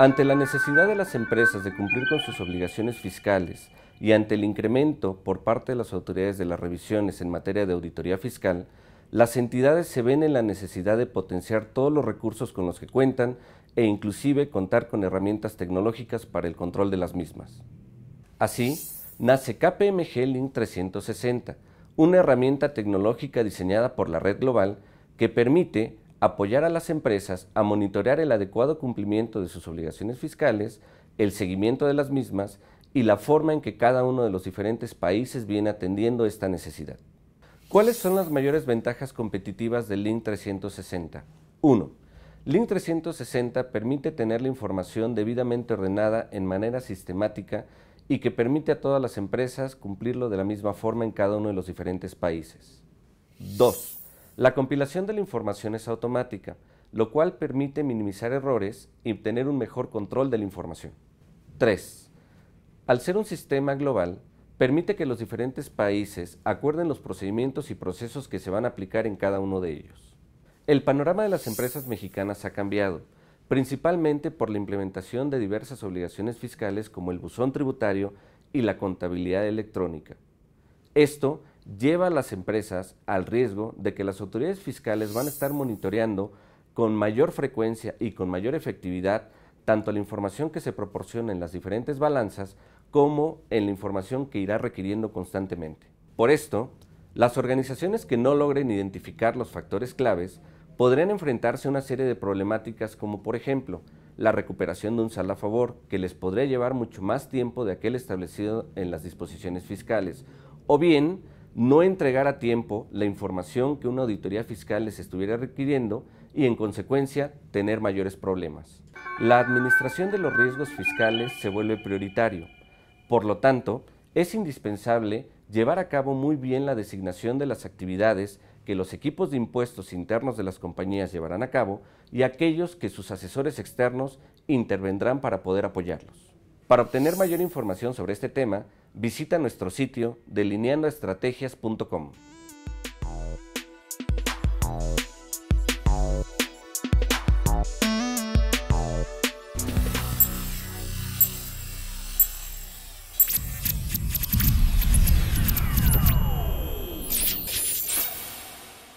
Ante la necesidad de las empresas de cumplir con sus obligaciones fiscales y ante el incremento por parte de las autoridades de las revisiones en materia de auditoría fiscal, las entidades se ven en la necesidad de potenciar todos los recursos con los que cuentan e inclusive contar con herramientas tecnológicas para el control de las mismas. Así, nace KPMG Link 360, una herramienta tecnológica diseñada por la red global que permite apoyar a las empresas a monitorear el adecuado cumplimiento de sus obligaciones fiscales, el seguimiento de las mismas y la forma en que cada uno de los diferentes países viene atendiendo esta necesidad. ¿Cuáles son las mayores ventajas competitivas del Link 360? 1. Link 360 permite tener la información debidamente ordenada en manera sistemática y que permite a todas las empresas cumplirlo de la misma forma en cada uno de los diferentes países. 2. La compilación de la información es automática, lo cual permite minimizar errores y obtener un mejor control de la información. 3. Al ser un sistema global, permite que los diferentes países acuerden los procedimientos y procesos que se van a aplicar en cada uno de ellos. El panorama de las empresas mexicanas ha cambiado, principalmente por la implementación de diversas obligaciones fiscales como el buzón tributario y la contabilidad electrónica. Esto lleva a las empresas al riesgo de que las autoridades fiscales van a estar monitoreando con mayor frecuencia y con mayor efectividad tanto la información que se proporciona en las diferentes balanzas como en la información que irá requiriendo constantemente. Por esto, las organizaciones que no logren identificar los factores claves podrían enfrentarse a una serie de problemáticas como por ejemplo la recuperación de un sal a favor que les podría llevar mucho más tiempo de aquel establecido en las disposiciones fiscales o bien no entregar a tiempo la información que una auditoría fiscal les estuviera requiriendo y en consecuencia tener mayores problemas. La administración de los riesgos fiscales se vuelve prioritario. Por lo tanto, es indispensable llevar a cabo muy bien la designación de las actividades que los equipos de impuestos internos de las compañías llevarán a cabo y aquellos que sus asesores externos intervendrán para poder apoyarlos. Para obtener mayor información sobre este tema, visita nuestro sitio delineandoestrategias.com.